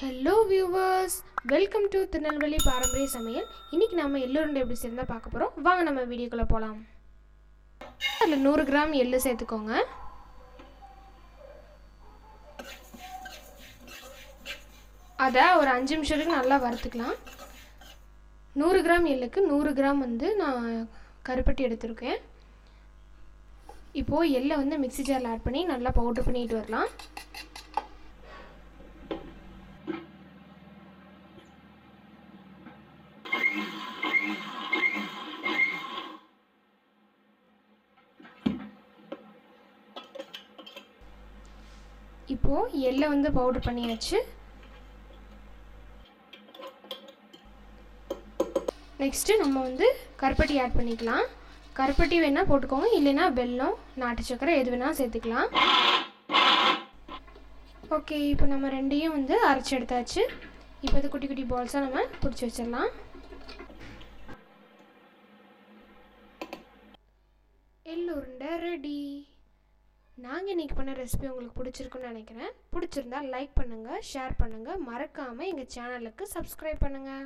Hello viewers welcome to Tirunelveli பாரம்பரிய சமையல் இன்னைக்கு நம்ம எள்ளுருண்டை எப்படி சேர்ந்தால் பார்க்க போகிறோம் வாங்க நம்ம வீடியோக்குள்ளே போகலாம் அதில் நூறு கிராம் எள்ளு சேர்த்துக்கோங்க. அதை ஒரு அஞ்சு நிமிஷத்துக்கு நல்லா வறுத்துக்கலாம். நூறு கிராம் எள்ளுக்கு நூறு கிராம் வந்து நான் கருப்பட்டி எடுத்திருக்கேன். இப்போது எள்ளை வந்து மிக்ஸி ஜாரில் ஆட் பண்ணி நல்லா பவுட்ரு பண்ணிட்டு வரலாம். இப்போது எள்ளை வந்து பவுட்ரு பண்ணியாச்சு. நெக்ஸ்ட்டு நம்ம வந்து கருப்பட்டி ஆட் பண்ணிக்கலாம். கருப்பட்டி வேணால் போட்டுக்கோங்க இல்லைன்னா வெல்லம் நாட்டு சக்கரை எது வேணால் சேர்த்துக்கலாம். ஓகே இப்போ நம்ம ரெண்டையும் வந்து அரைச்சி எடுத்தாச்சு. இப்போ இது குட்டி குட்டி பால்ஸாக நம்ம பிடிச்சி வச்சிடலாம். எள்ளுருண்டை ரெடி நாங்கள் இன்றைக்கி பண்ண ரெசிபி உங்களுக்கு பிடிச்சிருக்குன்னு நினைக்கிறேன். பிடிச்சிருந்தா லைக் பண்ணுங்கள் ஷேர் பண்ணுங்கள் மறக்காமல் எங்கள் சேனலுக்கு சப்ஸ்கிரைப் பண்ணுங்கள்